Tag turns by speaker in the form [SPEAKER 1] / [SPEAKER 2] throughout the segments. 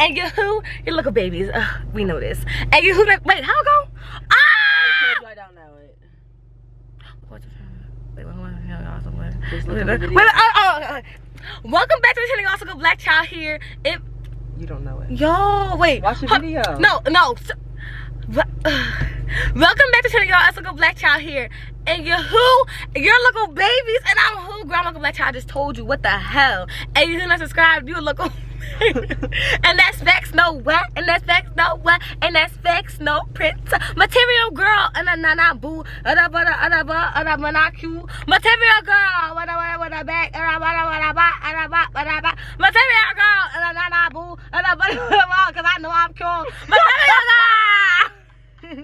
[SPEAKER 1] Black Child here. And you who? Your little babies. Uh, we know this. And you who? Wait, how go? Ah!
[SPEAKER 2] I don't know it.
[SPEAKER 1] Wait, wait, wait, wait, wait, wait,
[SPEAKER 2] look
[SPEAKER 1] wait,
[SPEAKER 2] at the
[SPEAKER 1] wait,
[SPEAKER 2] video.
[SPEAKER 1] oh. Welcome back to the channel. Also, go Black Child here. It,
[SPEAKER 2] You don't know it.
[SPEAKER 1] yo, wait.
[SPEAKER 2] Watch the video.
[SPEAKER 1] No, no. s- Wel- Welcome back to the channel, y'all. It's Uncle Black Child here. And you who? Your little babies. And I'm who? Grandma Uncle Black Child just told you. What the hell? And you didn't subscribe. You little And that's facts, no what? And that's facts, no what? And that's facts, no print. Material girl. And a nana boo. And a butter, and a butter, and a monocu. Material girl. What a, what a, what a back. And a butter, what a back. And a back, what a back. Material girl. And a nana boo. And a butter, what a back. Cause I know I'm cool. Material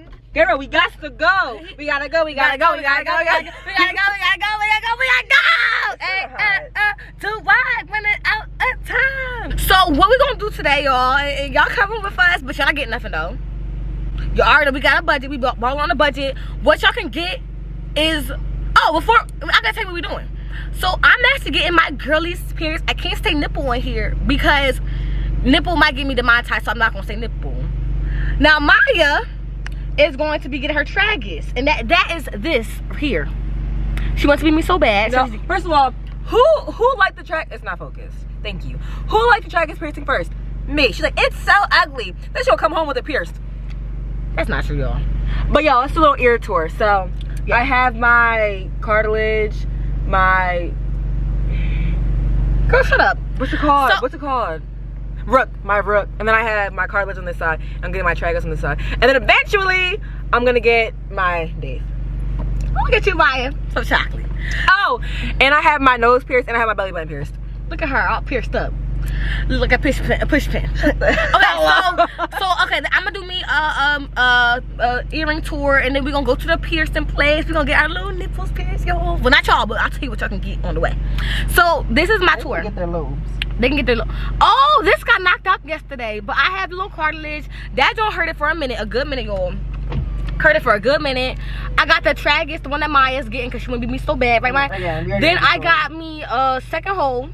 [SPEAKER 1] girl.
[SPEAKER 2] Girl, we got to go. We gotta go. We
[SPEAKER 1] gotta go, we gotta go, we gotta go, we gotta go, we gotta go, we gotta go, we gotta go. Hey, uh, uh, too wide when it's out of time. So what we gonna do today, y'all? Y'all coming with us, but y'all get nothing though. Y'all already we got a budget. We ball on a budget. What y'all can get is oh before I gotta tell you what we doing. So I'm actually getting my girlies pierced. I can't say nipple in here because nipple might get me demonetized, so I'm not gonna say nipple. Now Maya is going to be getting her tragus, and that that is this here. She wants to be me so bad.
[SPEAKER 2] No,
[SPEAKER 1] she's-
[SPEAKER 2] first of all, who who liked the track? It's not focused. Thank you. Who liked the tragus piercing first? Me. She's like, it's so ugly. Then she'll come home with it pierced.
[SPEAKER 1] that's not true, y'all.
[SPEAKER 2] But y'all, it's a little ear tour. So I have my cartilage, my
[SPEAKER 1] Girl, shut up.
[SPEAKER 2] what's it called?
[SPEAKER 1] So-
[SPEAKER 2] what's it called? Rook, my rook. And then I have my cartilage on this side. I'm getting my tragus on this side. And then eventually I'm gonna get my daith.
[SPEAKER 1] Look at you, Maya. Some chocolate.
[SPEAKER 2] Oh, and I have my nose pierced and I have my belly button pierced.
[SPEAKER 1] Look at her, all pierced up. Look at push pin. A push pin. okay, so so okay, I'm gonna do me uh um uh, uh earring tour, and then we're gonna go to the piercing place. We're gonna get our little nipples pierced, y'all. Well, not y'all, but I'll tell you what y'all can get on the way. So this is my tour.
[SPEAKER 2] Can Get their lobes.
[SPEAKER 1] They can get their. Oh, this got knocked out yesterday, but I had a little cartilage. That don't hurt it for a minute, a good minute, y'all. Hurt it for a good minute. I got the tragus, the one that Maya's getting, cause she wanna be me so bad, right, Maya?
[SPEAKER 2] Yeah,
[SPEAKER 1] Then I got me a second hole.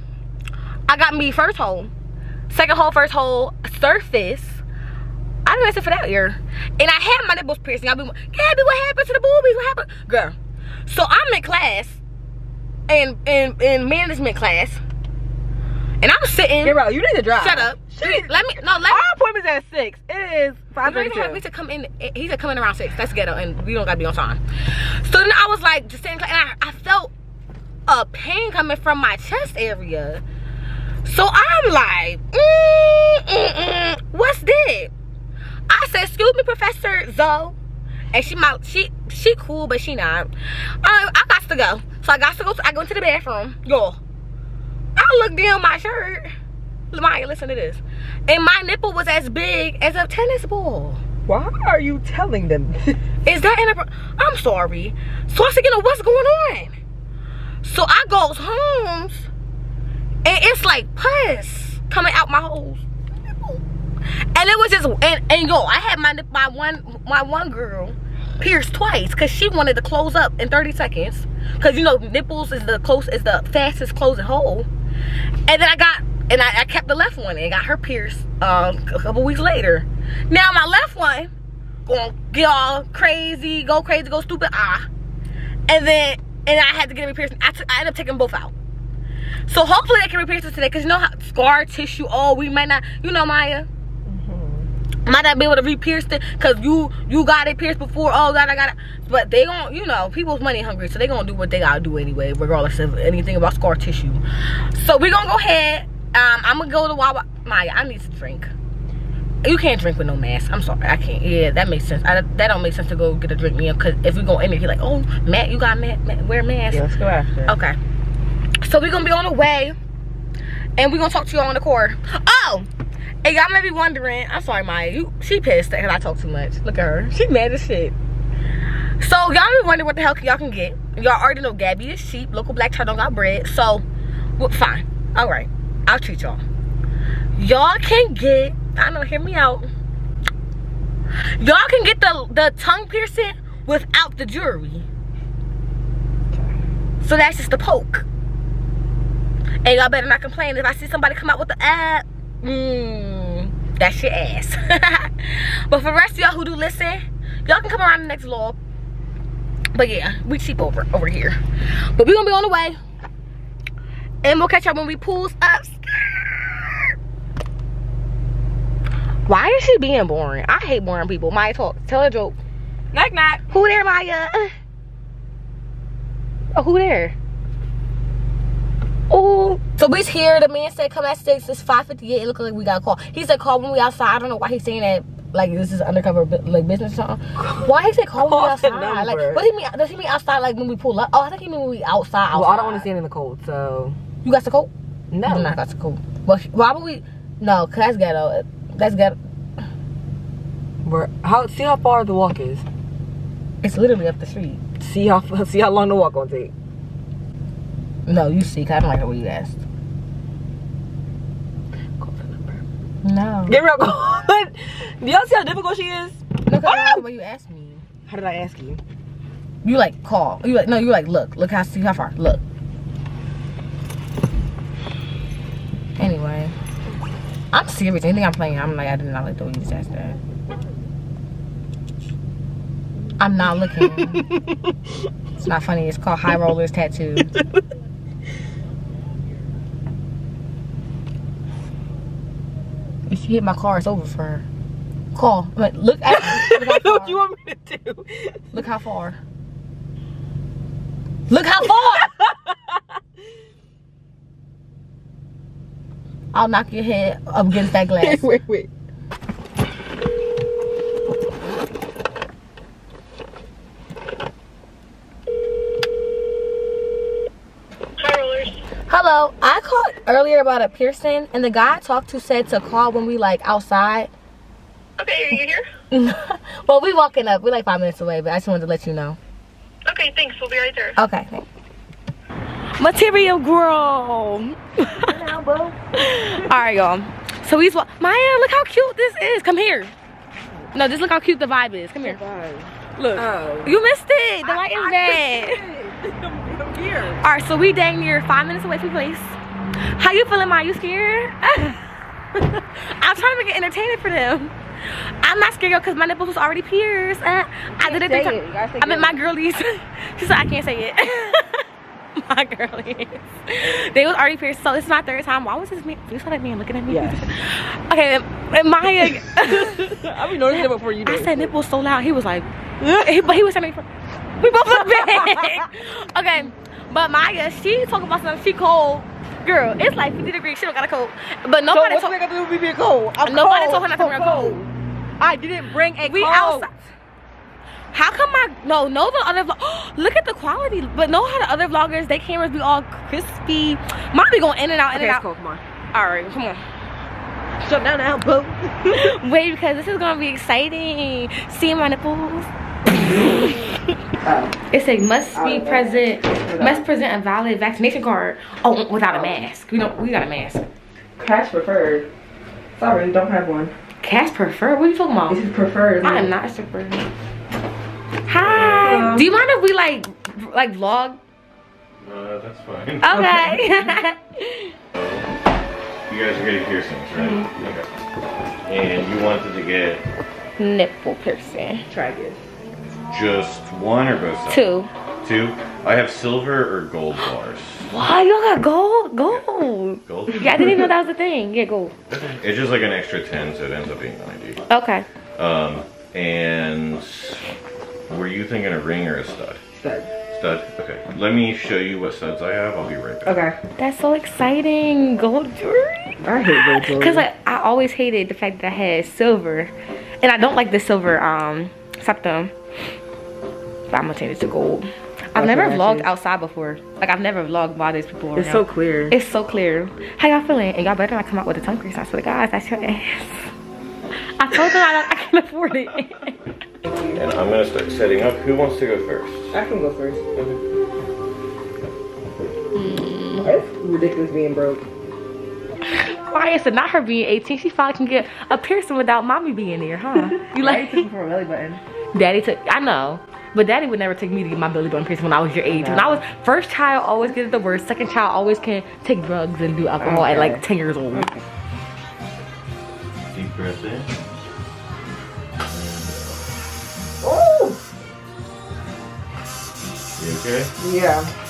[SPEAKER 1] I got me first hole, second hole, first hole, surface. I didn't answer for that ear. And I had my nipples piercing. I'll be, like, Gabby, what happened to the boobies? What happened? Girl. So I'm in class, in, in, in management class. And I'm sitting.
[SPEAKER 2] Bro, you need to drive.
[SPEAKER 1] Shut up. Let me, no, let me.
[SPEAKER 2] Our appointment's at 6. It is 5
[SPEAKER 1] You don't even to come in. He said coming around six. That's ghetto, and we don't gotta be on time. So then I was like, just sitting, and I, I felt a pain coming from my chest area. So I'm like, mm, mm, mm, what's that? I said, excuse me, Professor Zoe. And she my she she cool, but she not. I I got to go. So I got to go. I go into the bathroom. Yo, I look down my shirt. Maya, listen to this. And my nipple was as big as a tennis ball.
[SPEAKER 2] Why are you telling them?
[SPEAKER 1] Is that in I'm sorry. So I said, you know, what's going on? So I goes home and it's like pus coming out my holes. And it was just and, and yo, I had my my one my one girl pierced twice because she wanted to close up in 30 seconds. Cause you know nipples is the close is the fastest closing hole. And then I got and I, I kept the left one and got her pierced um, a couple weeks later. Now my left one gonna get all crazy, go crazy, go stupid, ah. And then, and I had to get it pierced. I, I ended up taking both out. So hopefully they can repierce it today, cause you know how scar tissue. Oh, we might not, you know, Maya. Might not be able to re-pierce it, cause you you got it pierced before. Oh God, I got it. But they gon' you know, people's money hungry, so they gonna do what they gotta do anyway, regardless of anything about scar tissue. So we gonna go ahead. Um, I'm gonna go to Wawa. Maya, I need to drink. You can't drink with no mask. I'm sorry, I can't. Yeah, that makes sense. I, that don't make sense to go get a drink me because if we go in there, he like, oh, Matt, you got Matt, Matt wear a mask.
[SPEAKER 2] let's go after.
[SPEAKER 1] Okay. So we're gonna be on the way, and we're gonna talk to y'all on the core. Oh, and y'all may be wondering. I'm sorry, Maya. You she pissed because I talk too much. Look at her. She mad as shit. So y'all be wondering what the hell y'all can get. Y'all already know Gabby is cheap. Local black child don't got bread. So, well, fine. All right. I'll treat y'all. Y'all can get. I know. Hear me out. Y'all can get the the tongue piercing without the jewelry. So that's just the poke. And y'all better not complain if I see somebody come out with the app. Mmm, that's your ass. but for the rest of y'all who do listen, y'all can come around the next vlog. But yeah, we cheap over over here. But we gonna be on the way. And we'll catch y'all when we pulls up. Why is she being boring? I hate boring people. Maya talk. Tell a joke.
[SPEAKER 2] Knock knock.
[SPEAKER 1] Who there, Maya? Oh, who there? Oh, so we's here. The man said come at six. It's five fifty eight. It look like we got a call. He said call when we outside. I don't know why he's saying that. Like this is undercover like business or something. Why he said call when we outside? Like what do he mean? Does he mean outside like when we pull up? Oh, I think he mean when we outside. outside.
[SPEAKER 2] Well, I don't want to stand in the cold, so
[SPEAKER 1] You got the coat?
[SPEAKER 2] no.
[SPEAKER 1] I'm not got the coat. Well, why would we? No, cause that's ghetto. That's ghetto.
[SPEAKER 2] We're, how see how far the walk is.
[SPEAKER 1] It's literally up the street.
[SPEAKER 2] See how see how long the walk gonna take.
[SPEAKER 1] No, you see, cause I don't like the way you asked.
[SPEAKER 2] Call the number.
[SPEAKER 1] No.
[SPEAKER 2] Get real. Do y'all see how difficult she is?
[SPEAKER 1] No, cause I don't
[SPEAKER 2] Ah!
[SPEAKER 1] like the way you asked me.
[SPEAKER 2] How did I ask you?
[SPEAKER 1] You like call. You like no. You like look. Look how see how far. Look. Anyway, I'm serious. Anything I'm playing, I'm like I did not like the way you just asked that. I'm not looking. it's not funny. It's called High Rollers Tattoo. if you hit my car, it's over for her. Call. But look at. Look how
[SPEAKER 2] what you want me to do?
[SPEAKER 1] Look how far. Look how far! I'll knock your head up against that glass.
[SPEAKER 2] wait, wait.
[SPEAKER 3] Hi, rollers.
[SPEAKER 1] Hello, I called earlier about a piercing, and the guy I talked to said to call when we like outside.
[SPEAKER 3] Okay, are you here?
[SPEAKER 1] well, we walking up. We're like five minutes away, but I just wanted to let you know.
[SPEAKER 3] Okay, thanks. We'll be right there.
[SPEAKER 1] Okay. Material girl. All right, y'all. So he's wa- Maya. Look how cute this is. Come here. No, just look how cute the vibe is. Come here. Look.
[SPEAKER 2] Oh.
[SPEAKER 1] You missed it. The light is bad.
[SPEAKER 2] I'm here.
[SPEAKER 1] All right, so we dang near five minutes away from the place. How you feeling, Maya? You scared? I'm trying to make it entertaining for them. I'm not scared, because my nipples was already pierced. Uh, I did it.
[SPEAKER 2] it.
[SPEAKER 1] times.
[SPEAKER 2] You gotta say
[SPEAKER 1] I mean,
[SPEAKER 2] it.
[SPEAKER 1] my girlies. she said I can't say it. my girlies. They was already pierced, so this is my third time. Why was this man? You saw that man looking at me?
[SPEAKER 2] Yes.
[SPEAKER 1] Okay, and Maya.
[SPEAKER 2] I've been noticing it before you did.
[SPEAKER 1] I said nipples so loud. He was like, he- but he was telling me, we both look big. okay, but Maya, she talking about something. She cold. Girl, it's like 50 degrees. She don't got a coat. But nobody
[SPEAKER 2] what's
[SPEAKER 1] told
[SPEAKER 2] got to do with me being cold? I'm
[SPEAKER 1] Nobody
[SPEAKER 2] cold.
[SPEAKER 1] told her not to wear a coat.
[SPEAKER 2] I didn't bring a
[SPEAKER 1] we
[SPEAKER 2] coat.
[SPEAKER 1] outside. How come my no no the other vlog look at the quality but know how the other vloggers they cameras be all crispy mine be going in and out in
[SPEAKER 2] Okay,
[SPEAKER 1] and out
[SPEAKER 2] cold. Come on.
[SPEAKER 1] all right come on
[SPEAKER 2] Shut down now, boo.
[SPEAKER 1] wait because this is gonna be exciting see my nipples it says must be present must present a valid vaccination card oh without a mask we don't we got a mask
[SPEAKER 2] Cash preferred. Sorry, don't have one.
[SPEAKER 1] cash preferred what are you talking about
[SPEAKER 2] This is preferred.
[SPEAKER 1] I am not a stripper. Hi.
[SPEAKER 2] Um,
[SPEAKER 1] Do you mind if we like like vlog?
[SPEAKER 4] Uh, that's fine.
[SPEAKER 1] Okay.
[SPEAKER 4] You guys are getting piercings, right?
[SPEAKER 1] Mm-hmm.
[SPEAKER 4] Okay. And you wanted to get
[SPEAKER 1] Nipple piercing.
[SPEAKER 2] Try this.
[SPEAKER 4] Just one or both sides?
[SPEAKER 1] Two.
[SPEAKER 4] Two? I have silver or gold bars.
[SPEAKER 1] Wow, you got gold, gold.
[SPEAKER 4] Gold?
[SPEAKER 1] Yeah, I didn't even know that was a thing. Yeah, gold.
[SPEAKER 4] It's just like an extra 10, so it ends up being 90.
[SPEAKER 1] Okay.
[SPEAKER 4] Um, and were you thinking a ring or a stud?
[SPEAKER 2] Stud.
[SPEAKER 4] Stud? Okay. Let me show you what studs I have. I'll be right back.
[SPEAKER 2] Okay.
[SPEAKER 1] That's so exciting. Gold jewelry.
[SPEAKER 2] I hate gold jewelry.
[SPEAKER 1] Cause like I always hated the fact that I had silver, and I don't like the silver um septum. But I'm gonna change it to gold. I've
[SPEAKER 2] That's
[SPEAKER 1] never vlogged
[SPEAKER 2] matches.
[SPEAKER 1] outside before. Like I've never vlogged while there's people
[SPEAKER 2] It's so clear.
[SPEAKER 1] It's so clear. How y'all feeling? And y'all better not come out with a tongue crease. I swear to God, that's your ass. I told them I, don't, I can afford it.
[SPEAKER 4] And I'm gonna start setting up. Who wants to go first?
[SPEAKER 2] I can go first. Mm. It's ridiculous being broke.
[SPEAKER 1] Why is it not her being 18? She probably can get a piercing without mommy being there, huh? You like?
[SPEAKER 2] Daddy took for a belly button.
[SPEAKER 1] Daddy took. I know. But daddy would never take me to get my belly button pierced when I was your age. When I was first child, always get it the worst. Second child, always can take drugs and do alcohol at like 10 years old.
[SPEAKER 4] Deep breath in.
[SPEAKER 2] Oh.
[SPEAKER 4] You okay?
[SPEAKER 2] Yeah.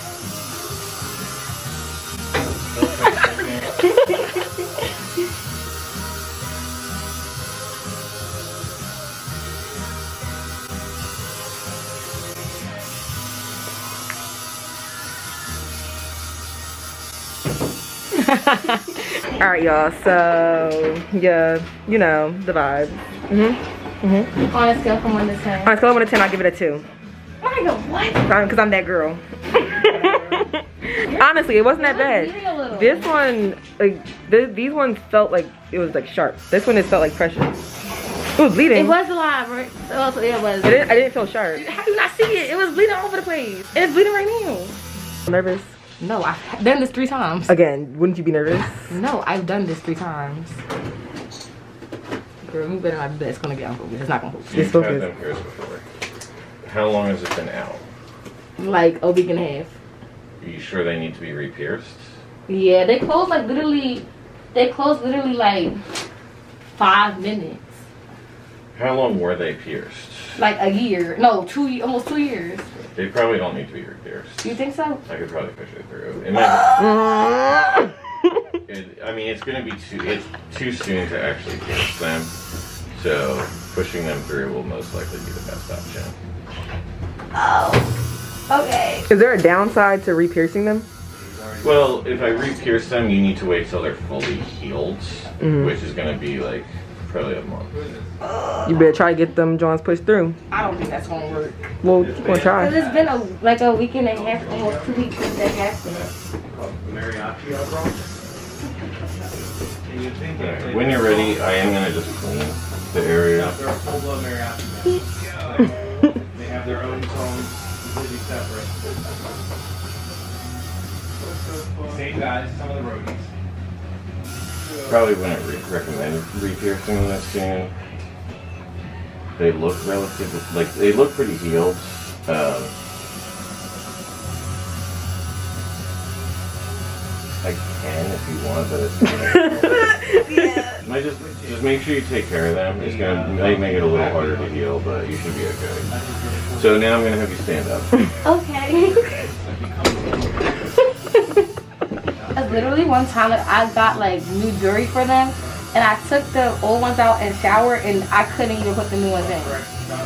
[SPEAKER 2] All right, y'all. So yeah, you know the vibe. Mhm. Mhm.
[SPEAKER 1] Mm On a scale from 1 to 10.
[SPEAKER 2] On a scale of one to ten, I'll give it a two.
[SPEAKER 1] Oh my god, what?
[SPEAKER 2] Because I'm that girl. Honestly, it wasn't that bad. This one, like th these ones felt like it was like sharp. This one, it felt like pressure. It was bleeding.
[SPEAKER 1] It was alive, right? So it was.
[SPEAKER 2] I didn't, I didn't feel sharp.
[SPEAKER 1] How do you not see it? It was bleeding all over the place. It's bleeding right now.
[SPEAKER 2] I'm Nervous.
[SPEAKER 1] No, I've done this three times.
[SPEAKER 2] Again, wouldn't you be nervous?
[SPEAKER 1] No, I've done this three times. Girl, you better not do that. It's gonna get unfocused. It's not gonna focus.
[SPEAKER 4] You've had them pierced before. How long has it been out?
[SPEAKER 1] Like a week and a half.
[SPEAKER 4] Are you sure they need to be re-pierced?
[SPEAKER 1] Yeah, they closed like literally. They closed literally like five minutes.
[SPEAKER 4] How long were they pierced?
[SPEAKER 1] Like a year. No, two. ye- Almost two years.
[SPEAKER 4] They probably don't need to be re-pierced.
[SPEAKER 1] Do you think so?
[SPEAKER 4] I could probably push it through. It might,
[SPEAKER 2] Mm.
[SPEAKER 4] it, I mean, it's going to be too. It's too soon to actually pierce them. So pushing them through will most likely be the best option.
[SPEAKER 1] Oh. Okay.
[SPEAKER 2] Is there a downside to re-piercing them?
[SPEAKER 4] Well, if I re-pierce them, you need to wait till they're fully healed,
[SPEAKER 2] Mhm.
[SPEAKER 4] which is going to be like probably a month.
[SPEAKER 2] You better try to get them joints pushed through.
[SPEAKER 1] I don't think that's gonna work.
[SPEAKER 2] Well, we're gonna
[SPEAKER 1] Cause
[SPEAKER 2] try.
[SPEAKER 1] it's been a like a week and a half, almost two weeks since that happened.
[SPEAKER 4] Alright, when you're ready, I am going to just clean the area.
[SPEAKER 5] They're full blown mariachi. They have their own tone, completely separate. Same guys, some of the roadies.
[SPEAKER 4] Probably wouldn't re- recommend re-piercing them this soon. They look relatively, like, they look pretty healed. Um, I can if you want, but it's gonna, Might just, just make sure you take care of them. It's gonna might make it a little harder to heal, but you should be okay. So now I'm gonna have you stand up.
[SPEAKER 1] Okay. Cause literally one time like, I got like new jewelry for them, and I took the old ones out and showered, and I couldn't even put the new ones in.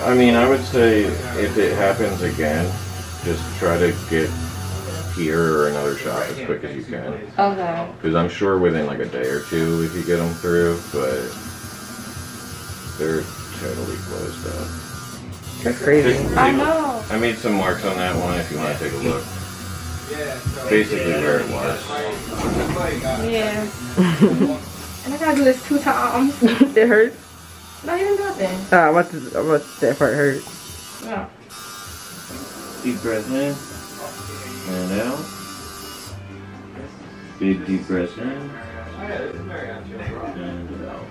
[SPEAKER 4] I mean, I would say if it happens again, just try to get here or another shot as quick as you can.
[SPEAKER 1] Okay.
[SPEAKER 4] Because I'm sure within like a day or two if you get them through, but they're totally closed up.
[SPEAKER 2] That's crazy.
[SPEAKER 1] I know.
[SPEAKER 4] I made some marks on that one if you want to take a look. Basically where it was.
[SPEAKER 1] Yeah. and I gotta do this two times.
[SPEAKER 2] it hurts.
[SPEAKER 1] Not even nothing.
[SPEAKER 2] Uh, what's what's that part hurt?
[SPEAKER 1] No.
[SPEAKER 4] Deep breath in and out. Big deep breath in and out.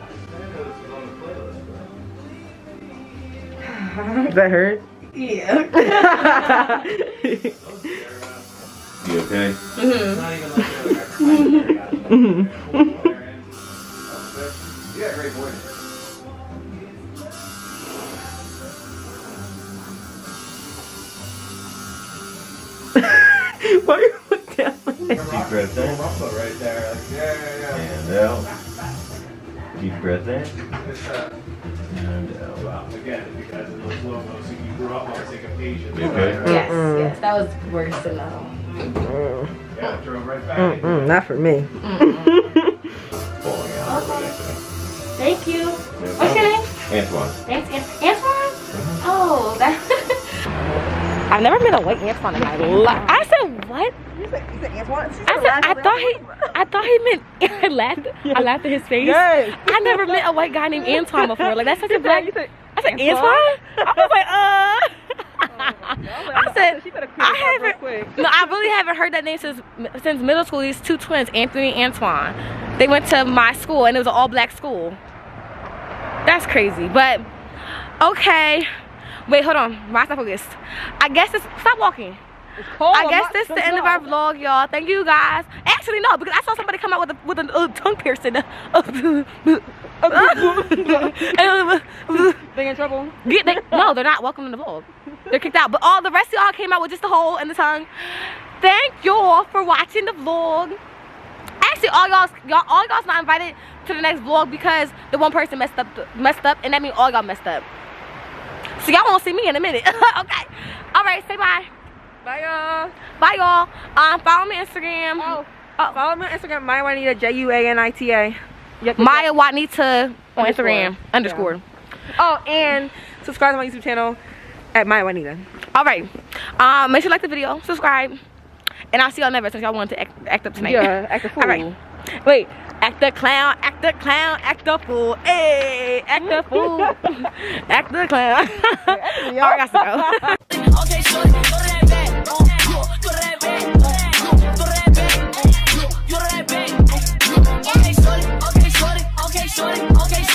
[SPEAKER 2] Does that hurt?
[SPEAKER 1] Yeah.
[SPEAKER 4] You okay?
[SPEAKER 1] Mhm.
[SPEAKER 5] Not even like the. Yeah, great voice.
[SPEAKER 2] Why you look down like that?
[SPEAKER 4] Deep breath in
[SPEAKER 5] right there. Like, yeah, yeah,
[SPEAKER 4] and out. Deep breath in and out.
[SPEAKER 5] Well, again, because of those logos, you grew up on syncopation.
[SPEAKER 4] You okay?
[SPEAKER 1] Yes, yes, that was worse than um.
[SPEAKER 2] Mm,
[SPEAKER 5] Yeah, drove right back.
[SPEAKER 2] mm, mm, not for me.
[SPEAKER 4] Falling out or anything.
[SPEAKER 1] Thank you.
[SPEAKER 4] No
[SPEAKER 1] What's your name?
[SPEAKER 4] Antoine.
[SPEAKER 1] Thanks, An- Antoine. Oh, that. I've never met a white Antoine in my life. I said what?
[SPEAKER 2] You said, you said Antoine?
[SPEAKER 1] I said I thought he. I thought he meant. I laughed. I laughed at his face.
[SPEAKER 2] Yes.
[SPEAKER 1] I never met a white guy named Antoine before. Like that's such a black.
[SPEAKER 2] You said,
[SPEAKER 1] I said
[SPEAKER 2] Antoine?
[SPEAKER 1] Antoine. I was like, uh. Oh, I said,
[SPEAKER 2] she better clear
[SPEAKER 1] I
[SPEAKER 2] this up real
[SPEAKER 1] haven't.
[SPEAKER 2] quick.
[SPEAKER 1] No, I really haven't heard that name since since middle school. These two twins, Anthony and Antoine. They went to my school, and it was an all black school. That's crazy, but okay. Wait, hold on. Why is that focused? I guess it's stop walking. I guess this is the end of our vlog, y'all. Thank you guys. Actually, no, because I saw somebody come out with a with a, uh, tongue piercing.
[SPEAKER 2] they in trouble.
[SPEAKER 1] Get they, no, they're not welcome in the vlog. They're kicked out. But all the rest of y'all came out with just a hole in the tongue. Thank y'all for watching the vlog. Actually, all y'all, y'all, all y'all's not invited to the next vlog because the one person messed up, messed up, and that means all y'all messed up. So y'all won't see me in a minute. okay. All right. Say bye.
[SPEAKER 2] Bye y'all.
[SPEAKER 1] Bye y'all. Um, follow me on Instagram.
[SPEAKER 2] Oh,
[SPEAKER 1] Oh.
[SPEAKER 2] follow me on Instagram, Maya Juanita, J U A N I T A. Yep,
[SPEAKER 1] Maya Juanita on
[SPEAKER 2] Underscore.
[SPEAKER 1] Instagram. Underscore.
[SPEAKER 2] Oh, and subscribe to my YouTube channel at Maya Juanita.
[SPEAKER 1] All right. Um, make sure you like the video, subscribe, and I'll see y'all never since y'all wanted to act, act up tonight.
[SPEAKER 2] Yeah, act a fool.
[SPEAKER 1] All right. Wait. Act the clown, act the clown, act the fool. Hey, act the fool, act the clown. All right, I got to go. Shorty